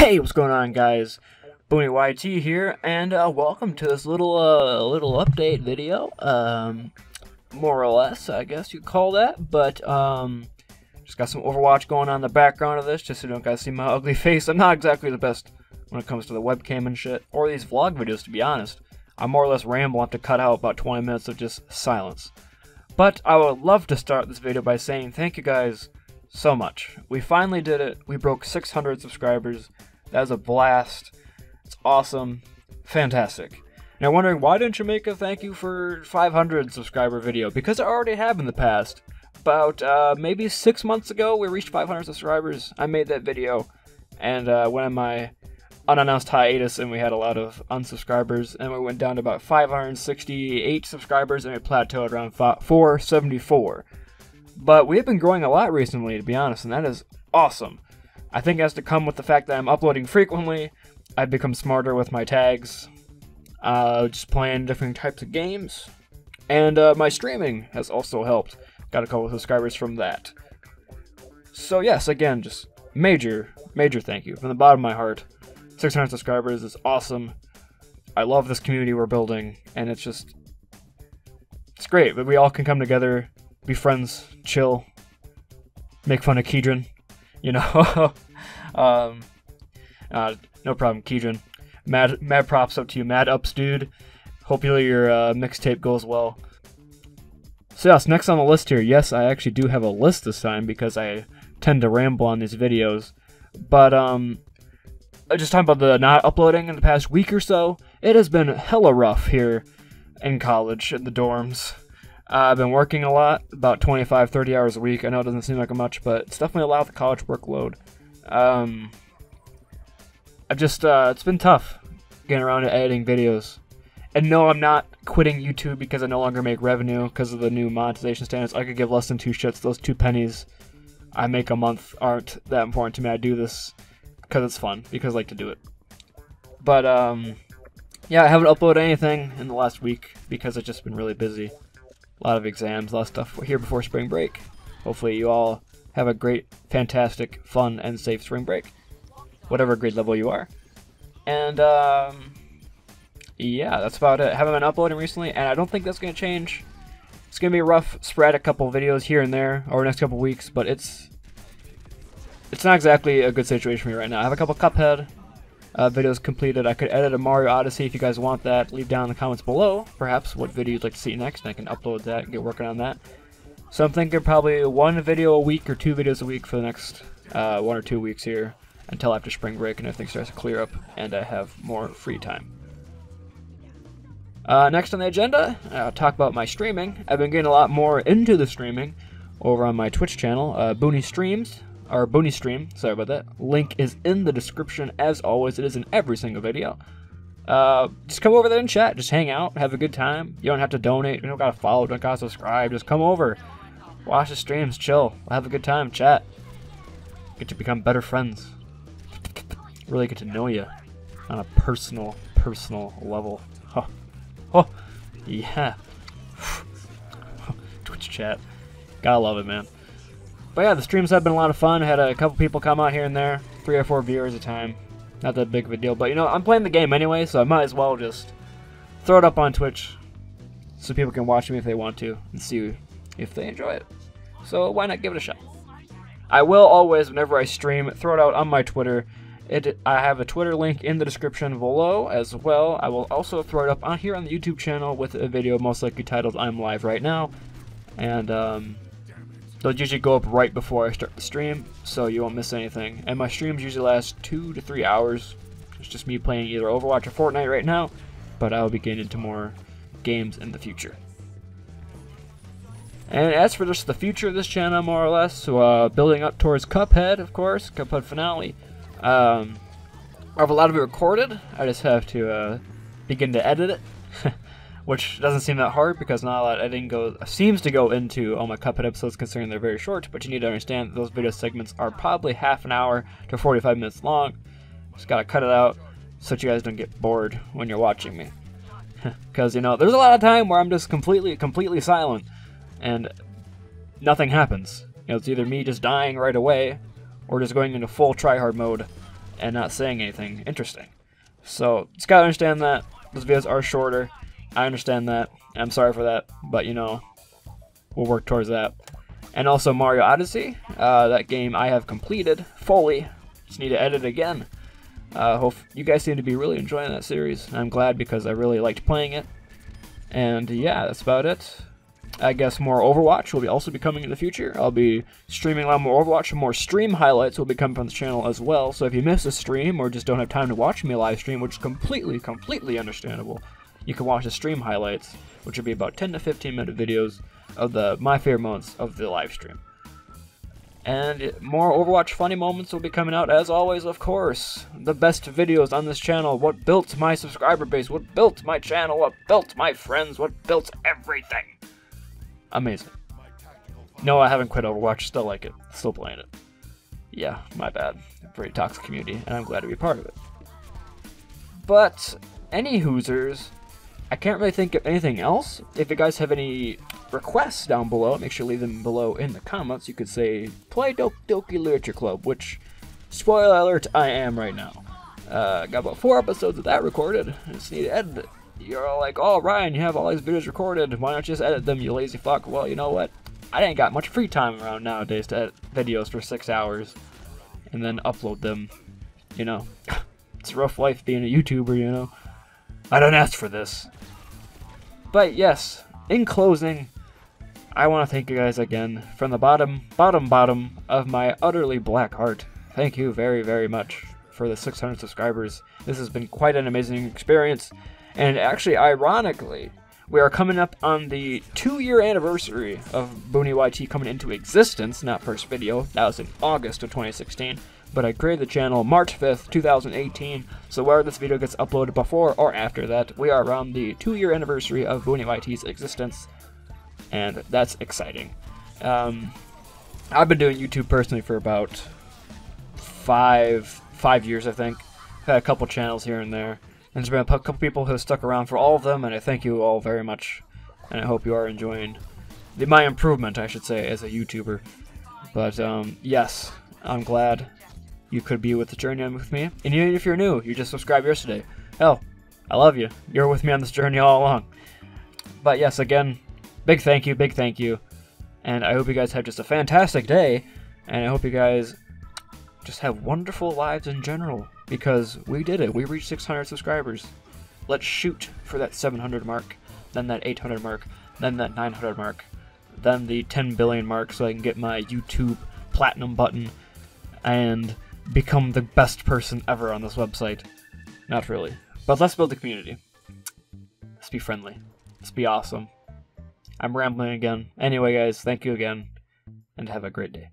Hey, what's going on, guys? Boonie YT here, and uh, welcome to this little uh, little update video. Um, more or less, I guess you call that. But um, just got some Overwatch going on in the background of this, just so you don't guys see my ugly face. I'm not exactly the best when it comes to the webcam and shit, or these vlog videos, to be honest. I more or less ramble, have to cut out about 20 minutes of just silence. But I would love to start this video by saying thank you guys so much. We finally did it. We broke 600 subscribers. That was a blast. It's awesome. Fantastic. Now wondering why didn't you make a thank you for 500 subscriber video? Because I already have in the past. About uh, maybe six months ago, we reached 500 subscribers. I made that video, and uh, went on my unannounced hiatus, and we had a lot of unsubscribers, and we went down to about 568 subscribers, and we plateaued around 474. But we have been growing a lot recently, to be honest, and that is awesome. I think it has to come with the fact that I'm uploading frequently. I've become smarter with my tags, uh, just playing different types of games, and uh, my streaming has also helped. Got a couple of subscribers from that. So yes, again, just major, major thank you from the bottom of my heart. 600 subscribers is awesome. I love this community we're building, and it's just, it's great. But we all can come together, be friends, chill, make fun of Kedron, you know. um, uh, no problem, Kedron. Mad, mad props up to you, mad ups, dude. Hopefully your uh, mixtape goes well. So yes, next on the list here. Yes, I actually do have a list this time because I tend to ramble on these videos. But um, just talking about the not uploading in the past week or so, it has been hella rough here in college in the dorms. Uh, I've been working a lot, about 25, 30 hours a week. I know it doesn't seem like much, but it's definitely a lot of the college workload. Um, I've just, uh, it's been tough getting around to editing videos. And no, I'm not quitting YouTube because I no longer make revenue because of the new monetization standards. I could give less than two shits. Those two pennies I make a month aren't that important to me. I do this because it's fun, because I like to do it. But, um, yeah, I haven't uploaded anything in the last week because I've just been really busy. A lot of exams, a lot of stuff here before spring break. Hopefully you all have a great, fantastic, fun, and safe spring break. Whatever grade level you are. And, um, yeah, that's about it. Haven't been uploading recently, and I don't think that's going to change. It's going to be a rough, sporadic couple videos here and there over the next couple weeks, but it's it's not exactly a good situation for me right now. I have a couple Cuphead uh, videos completed. I could edit a Mario Odyssey if you guys want that. Leave down in the comments below, perhaps, what video you'd like to see next, and I can upload that and get working on that. So I'm thinking probably one video a week or two videos a week for the next uh, one or two weeks here until after spring break and everything starts to clear up and I have more free time. Uh, next on the agenda, I'll talk about my streaming. I've been getting a lot more into the streaming over on my Twitch channel, uh, Streams, or Boonie Stream, sorry about that. Link is in the description as always, it is in every single video. Uh, just come over there and chat, just hang out, have a good time. You don't have to donate, you don't gotta follow, don't gotta subscribe, just come over. Watch the streams, chill, have a good time, chat. Get to become better friends. Really get to know you on a personal, personal level. Huh. Oh, yeah. Twitch chat. Gotta love it, man. But yeah, the streams have been a lot of fun. Had a couple people come out here and there. Three or four viewers a time. Not that big of a deal. But, you know, I'm playing the game anyway, so I might as well just throw it up on Twitch so people can watch me if they want to and see if they enjoy it. So why not give it a shot? I will always, whenever I stream, throw it out on my Twitter. It, I have a Twitter link in the description below as well. I will also throw it up on here on the YouTube channel with a video most likely titled I'm Live Right Now. And um, they'll usually go up right before I start the stream, so you won't miss anything. And my streams usually last two to three hours. It's just me playing either Overwatch or Fortnite right now, but I will be getting into more games in the future. And as for just the future of this channel, more or less, so uh, building up towards Cuphead, of course, Cuphead finale. Um, I have a lot of it recorded. I just have to uh, begin to edit it, which doesn't seem that hard because not a lot editing goes seems to go into all my Cuphead episodes, considering they're very short. But you need to understand those video segments are probably half an hour to 45 minutes long. Just gotta cut it out so that you guys don't get bored when you're watching me. Because you know, there's a lot of time where I'm just completely, completely silent and nothing happens. You know, it's either me just dying right away or just going into full tryhard mode and not saying anything interesting. So just gotta understand that those videos are shorter. I understand that. I'm sorry for that, but you know, we'll work towards that. And also Mario Odyssey, uh, that game I have completed fully. Just need to edit again. Uh, hope you guys seem to be really enjoying that series. I'm glad because I really liked playing it. And yeah, that's about it. I guess more Overwatch will be also be coming in the future. I'll be streaming a lot more Overwatch, more stream highlights will be coming from the channel as well. So if you miss a stream or just don't have time to watch me live stream, which is completely, completely understandable, you can watch the stream highlights, which will be about 10 to 15 minute videos of the my favorite moments of the live stream. And more Overwatch funny moments will be coming out as always, of course. The best videos on this channel, what built my subscriber base, what built my channel, what built my friends, what built everything. Amazing. No, I haven't quit Overwatch. Still like it. Still playing it. Yeah, my bad. Very toxic community, and I'm glad to be part of it. But, any Hoosers, I can't really think of anything else. If you guys have any requests down below, make sure to leave them below in the comments. You could say, play Doki Doki Literature Club, which, spoiler alert, I am right now. Uh, got about four episodes of that recorded. I just need to edit it you're all like, oh, Ryan, you have all these videos recorded. Why don't you just edit them, you lazy fuck? Well, you know what? I ain't got much free time around nowadays to edit videos for six hours and then upload them. You know, it's a rough life being a YouTuber, you know. I don't ask for this. But yes, in closing, I want to thank you guys again from the bottom, bottom, bottom of my utterly black heart. Thank you very, very much for the 600 subscribers. This has been quite an amazing experience. And actually, ironically, we are coming up on the two year anniversary of Boonie YT coming into existence, not first video, that was in August of 2016. But I created the channel March 5th, 2018, so whether this video gets uploaded before or after that, we are around the two year anniversary of Boonie YT's existence, and that's exciting. Um, I've been doing YouTube personally for about five five years, I think. I've had a couple channels here and there. And there's been a couple people who have stuck around for all of them, and I thank you all very much. And I hope you are enjoying the, my improvement, I should say, as a YouTuber. But um, yes, I'm glad you could be with the journey with me. And even if you're new, you just subscribed yesterday. Hell, I love you. You're with me on this journey all along. But yes, again, big thank you, big thank you. And I hope you guys have just a fantastic day. And I hope you guys just have wonderful lives in general because we did it. We reached 600 subscribers. Let's shoot for that 700 mark, then that 800 mark, then that 900 mark, then the 10 billion mark so I can get my YouTube platinum button and become the best person ever on this website. Not really. But let's build a community. Let's be friendly. Let's be awesome. I'm rambling again. Anyway, guys, thank you again, and have a great day.